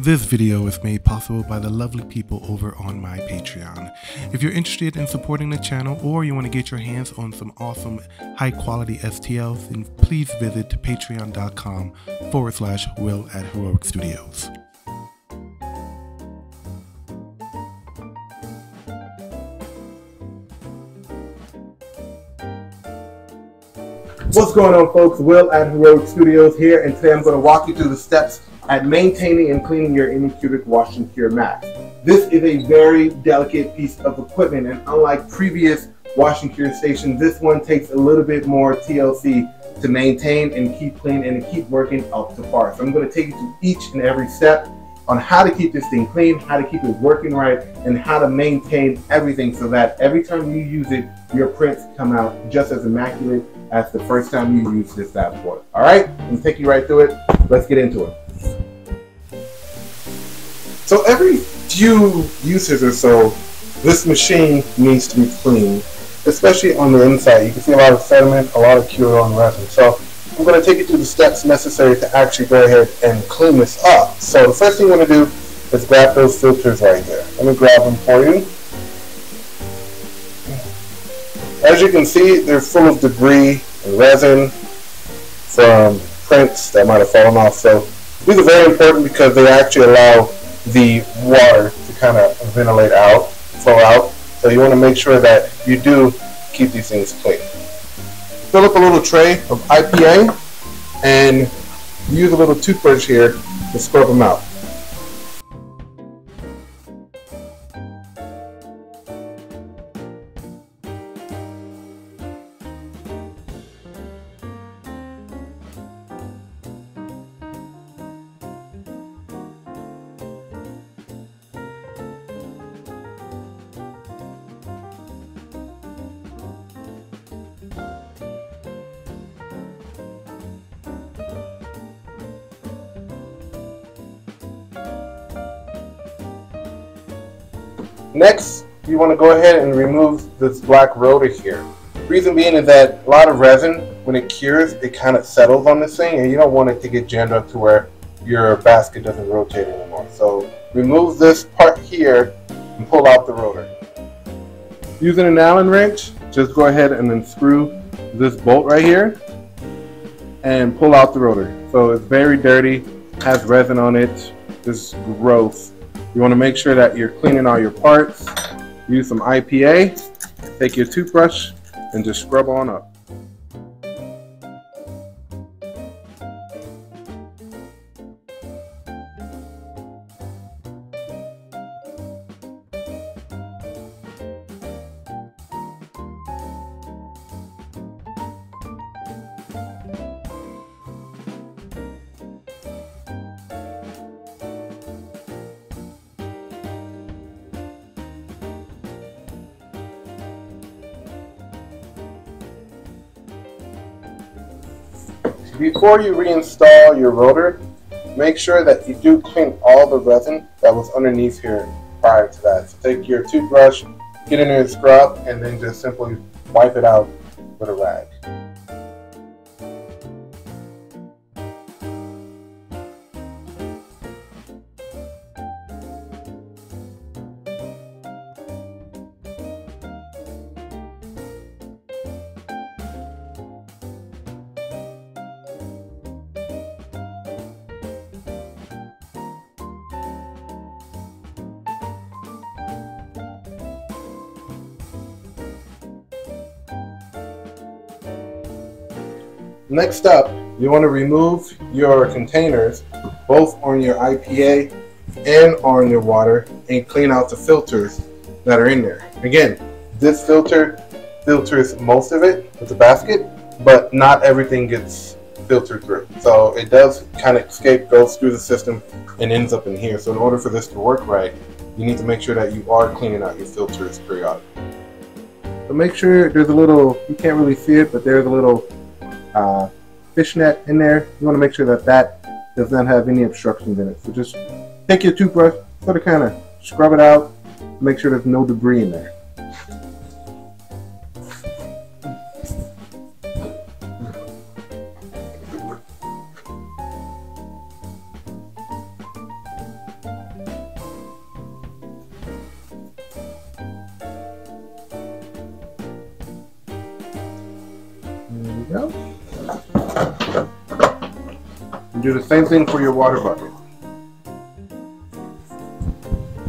This video is made possible by the lovely people over on my Patreon. If you're interested in supporting the channel or you want to get your hands on some awesome high quality STLs, then please visit patreon.com forward slash will at heroic studios. What's going on folks? Wil at Heroic Studios here and today I'm going to walk you through the steps at maintaining and cleaning your Anycubic Wash and Cure Max. This is a very delicate piece of equipment and unlike previous wash and cure stations, this one takes a little bit more TLC to maintain and keep clean and keep working up to par. So I'm going to take you through each and every step on how to keep this thing clean, how to keep it working right, and how to maintain everything so that every time you use it, your prints come out just as immaculate as the first time you use this boy. All right, gonna take you right through it. Let's get into it. So every few uses or so, this machine needs to be cleaned, especially on the inside. You can see a lot of sediment, a lot of cure on resin. So I'm going to take you through the steps necessary to actually go ahead and clean this up. So the first thing you want to do is grab those filters right here. Let me grab them for you. As you can see, they're full of debris and resin from prints that might have fallen off. So these are very important because they actually allow the water to kind of ventilate out, flow out. So you want to make sure that you do keep these things clean fill up a little tray of IPA and use a little toothbrush here to scrub them out. Next, you want to go ahead and remove this black rotor here. Reason being is that a lot of resin, when it cures, it kind of settles on this thing, and you don't want it to get jammed up to where your basket doesn't rotate anymore. So remove this part here and pull out the rotor. Using an Allen wrench, just go ahead and unscrew this bolt right here and pull out the rotor. So it's very dirty, has resin on it, just gross. You want to make sure that you're cleaning all your parts. Use some IPA. Take your toothbrush and just scrub on up. Before you reinstall your rotor, make sure that you do clean all the resin that was underneath here prior to that. So take your toothbrush, get in there and scrub, and then just simply wipe it out Next up, you want to remove your containers, both on your IPA and on your water, and clean out the filters that are in there. Again, this filter filters most of it with the basket, but not everything gets filtered through. So it does kind of escape, goes through the system, and ends up in here. So in order for this to work right, you need to make sure that you are cleaning out your filters periodically. So make sure there's a little, you can't really see it, but there's a little uh, fishnet in there. You want to make sure that that does not have any obstructions in it. So just take your toothbrush, sort of kind of scrub it out, make sure there's no debris in there. And do the same thing for your water bucket.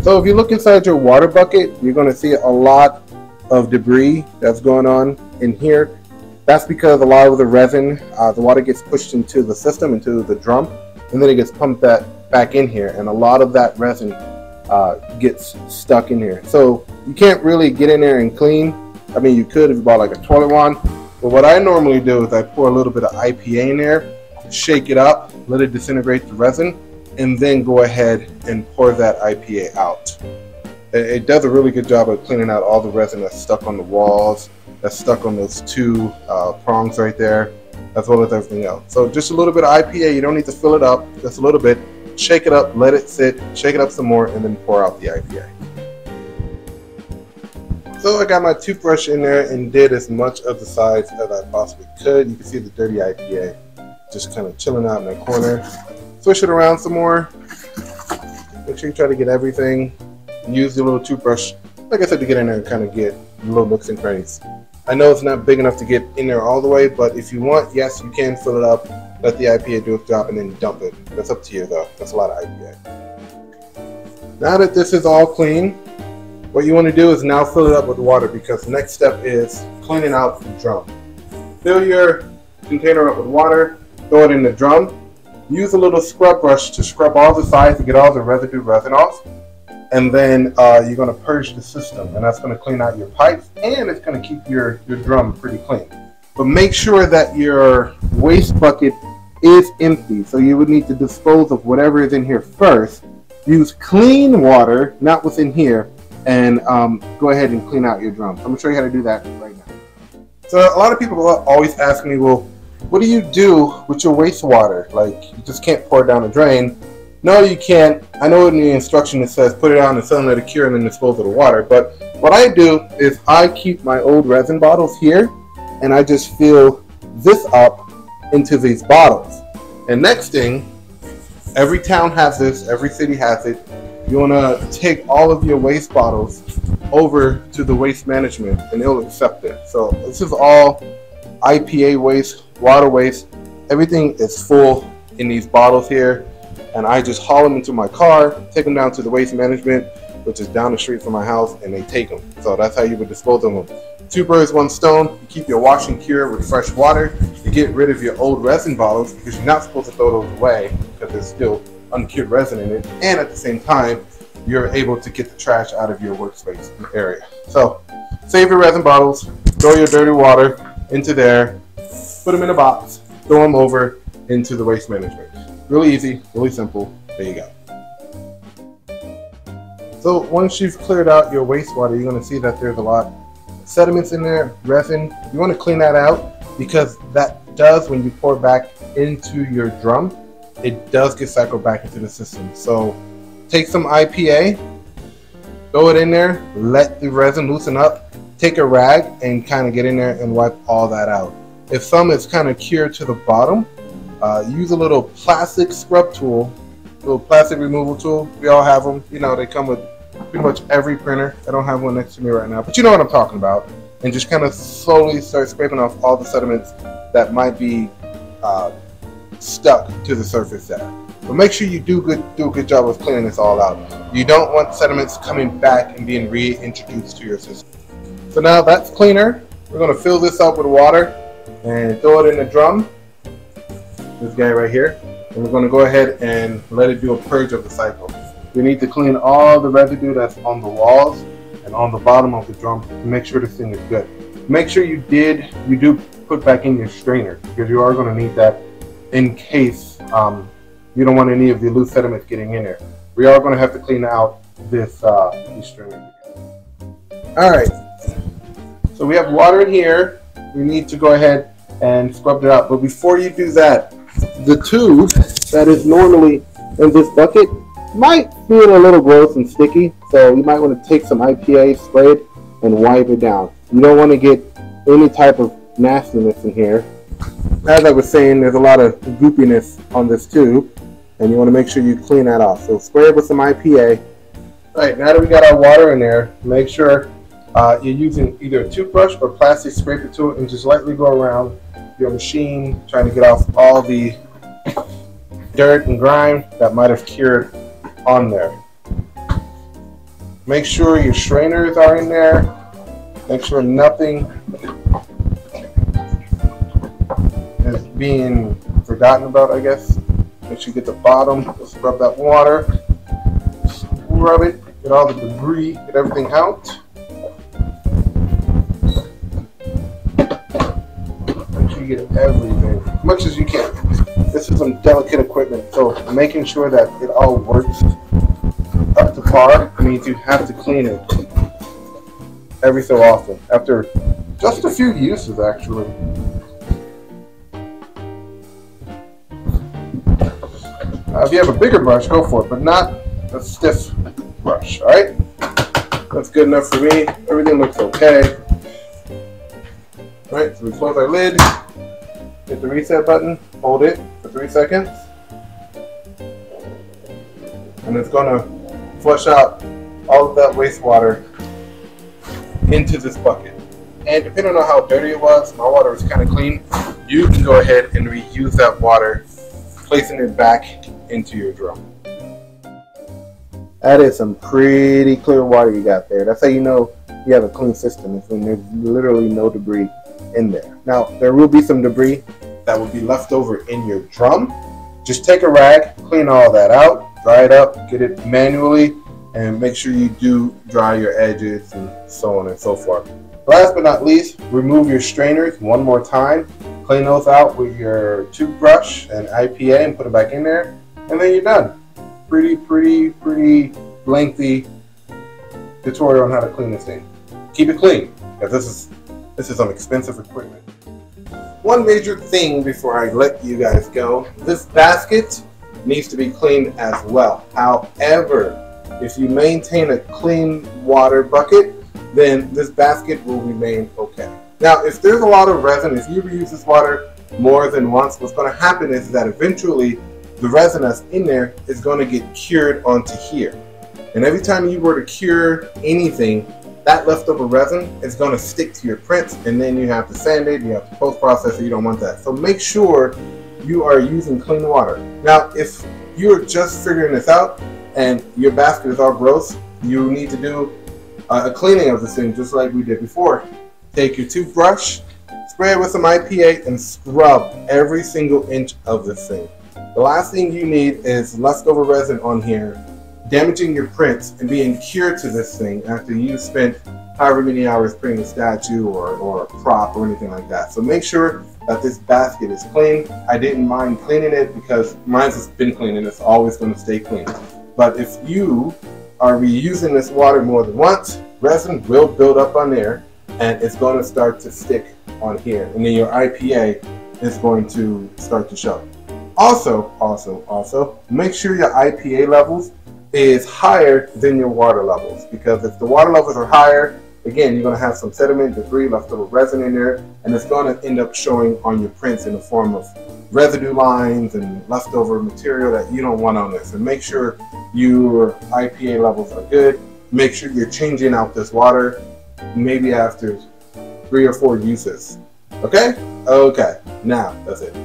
So if you look inside your water bucket, you're going to see a lot of debris that's going on in here. That's because a lot of the resin, uh, the water gets pushed into the system, into the drum, and then it gets pumped that back in here. And a lot of that resin uh, gets stuck in here. So you can't really get in there and clean. I mean, you could if you bought like a toilet wand. But what I normally do is I pour a little bit of IPA in there, shake it up, let it disintegrate the resin, and then go ahead and pour that IPA out. It does a really good job of cleaning out all the resin that's stuck on the walls, that's stuck on those two uh, prongs right there, as well as everything else. So just a little bit of IPA, you don't need to fill it up, just a little bit. Shake it up, let it sit, shake it up some more, and then pour out the IPA. So I got my toothbrush in there and did as much of the sides as I possibly could. You can see the dirty IPA just kind of chilling out in the corner. Swish it around some more. Make sure you try to get everything. Use your little toothbrush, like I said, to get in there and kind of get little nooks and crannies. I know it's not big enough to get in there all the way, but if you want, yes, you can fill it up, let the IPA do its job, and then dump it. That's up to you, though. That's a lot of IPA. Now that this is all clean, what you want to do is now fill it up with water because the next step is cleaning out the drum. Fill your container up with water, throw it in the drum, Use a little scrub brush to scrub all the sides to get all the residue resin off. And then uh, you're going to purge the system, and that's going to clean out your pipes, and it's going to keep your, your drum pretty clean. But make sure that your waste bucket is empty. So you would need to dispose of whatever is in here first. Use clean water, not what's in here, and um, go ahead and clean out your drum. I'm going to show you how to do that right now. So a lot of people always ask me, well, what do you do with your wastewater? Like, you just can't pour it down the drain. No, you can't. I know in the instruction it says put it on the sun, let it cure, and then dispose of the water. But what I do is I keep my old resin bottles here, and I just fill this up into these bottles. And next thing, every town has this, every city has it. You want to take all of your waste bottles over to the waste management, and they'll accept it. So this is all IPA waste, water waste, everything is full in these bottles here. And I just haul them into my car, take them down to the waste management, which is down the street from my house, and they take them. So that's how you would dispose of them. Two birds, one stone. You keep your wash and cure with fresh water. You get rid of your old resin bottles because you're not supposed to throw those away because there's still uncured resin in it. And at the same time, you're able to get the trash out of your workspace area. So save your resin bottles, throw your dirty water, into there, put them in a box, throw them over into the waste management. Really easy, really simple. There you go. So once you've cleared out your wastewater, you're going to see that there's a lot of sediments in there, resin. You want to clean that out because that does, when you pour back into your drum, it does get cycled back into the system. So take some IPA, throw it in there, let the resin loosen up, take a rag and kind of get in there and wipe all that out. If some is kind of cured to the bottom, uh, use a little plastic scrub tool, little plastic removal tool. We all have them. You know, they come with pretty much every printer. I don't have one next to me right now, but you know what I'm talking about. And just kind of slowly start scraping off all the sediments that might be uh, stuck to the surface there. But make sure you do good do a good job of cleaning this all out. You don't want sediments coming back and being reintroduced to your system. So now that's cleaner. We're going to fill this up with water and throw it in the drum. This guy right here. And we're going to go ahead and let it do a purge of the cycle. We need to clean all the residue that's on the walls and on the bottom of the drum to make sure this thing is good. Make sure you did, you do put back in your strainer because you are going to need that in case um, you don't want any of the loose sediments getting in there. We are going to have to clean out this uh, strainer. All right, so we have water in here. We need to go ahead and scrub it out. But before you do that, the tube that is normally in this bucket might feel a little gross and sticky. So you might want to take some IPA, spray it, and wipe it down. You don't want to get any type of nastiness in here. As I was saying, there's a lot of goopiness on this tube, and you want to make sure you clean that off. So spray it with some IPA. All right, now that we got our water in there, make sure uh, you're using either a toothbrush or plastic scraper tool and just lightly go around your machine trying to get off all the dirt and grime that might have cured on there. Make sure your strainers are in there. Make sure nothing is being forgotten about, I guess. Make sure you get the bottom, just rub that water, rub it, get all the debris, get everything out. Get everything, as much as you can. This is some delicate equipment, so making sure that it all works up to par means you have to clean it every so often, after just a few uses actually. Uh, if you have a bigger brush, go for it, but not a stiff brush, alright? That's good enough for me. Everything looks okay. Alright, so we close our lid, hit the reset button, hold it for three seconds, and it's gonna flush out all of that wastewater into this bucket. And depending on how dirty it was, my water was kind of clean, you can go ahead and reuse that water, placing it back into your drum. That is some pretty clear water you got there. That's how you know you have a clean system, is when there's literally no debris in there. Now, there will be some debris that will be left over in your drum. Just take a rag, clean all that out, dry it up, get it manually, and make sure you do dry your edges and so on and so forth. Last but not least, remove your strainers one more time. Clean those out with your toothbrush and IPA and put it back in there, and then you're done. Pretty, pretty, pretty lengthy tutorial on how to clean this thing. Keep it clean, because this is this is some expensive equipment. One major thing before I let you guys go, this basket needs to be cleaned as well. However, if you maintain a clean water bucket, then this basket will remain okay. Now, if there's a lot of resin, if you reuse this water more than once, what's going to happen is that eventually the resin that's in there is going to get cured onto here. And every time you were to cure anything, that leftover resin is going to stick to your prints and then you have to sand it, you have to post-process it, you don't want that. So make sure you are using clean water. Now, if you're just figuring this out, and your basket is all gross, you need to do a cleaning of this thing just like we did before. Take your toothbrush, spray it with some IPA, and scrub every single inch of this thing. The last thing you need is leftover resin on here, damaging your prints and being cured to this thing after you spent however many hours printing a statue or, or a prop or anything like that. So make sure that this basket is clean. I didn't mind cleaning it because mine's been clean and it's always going to stay clean. But if you are reusing this water more than once, resin will build up on there and it's going to start to stick on here. And then your IPA is going to start to show. Also, also, also, make sure your IPA levels is higher than your water levels because if the water levels are higher, again, you're going to have some sediment, debris, leftover resin in there, and it's going to end up showing on your prints in the form of residue lines and leftover material that you don't want on this. And make sure your IPA levels are good. Make sure you're changing out this water maybe after three or four uses. Okay? Okay. Now, that's it.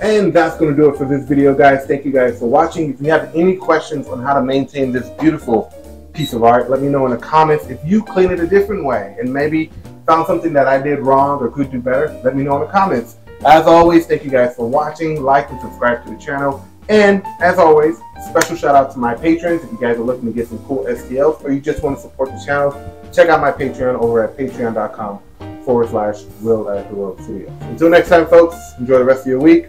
And that's going to do it for this video, guys. Thank you guys for watching. If you have any questions on how to maintain this beautiful piece of art, let me know in the comments. If you clean it a different way and maybe found something that I did wrong or could do better, let me know in the comments. As always, thank you guys for watching. Like and subscribe to the channel. And as always, special shout out to my patrons. If you guys are looking to get some cool STLs or you just want to support the channel, check out my Patreon over at patreon.com forward slash Will at Heroic Studios. Until next time, folks, enjoy the rest of your week.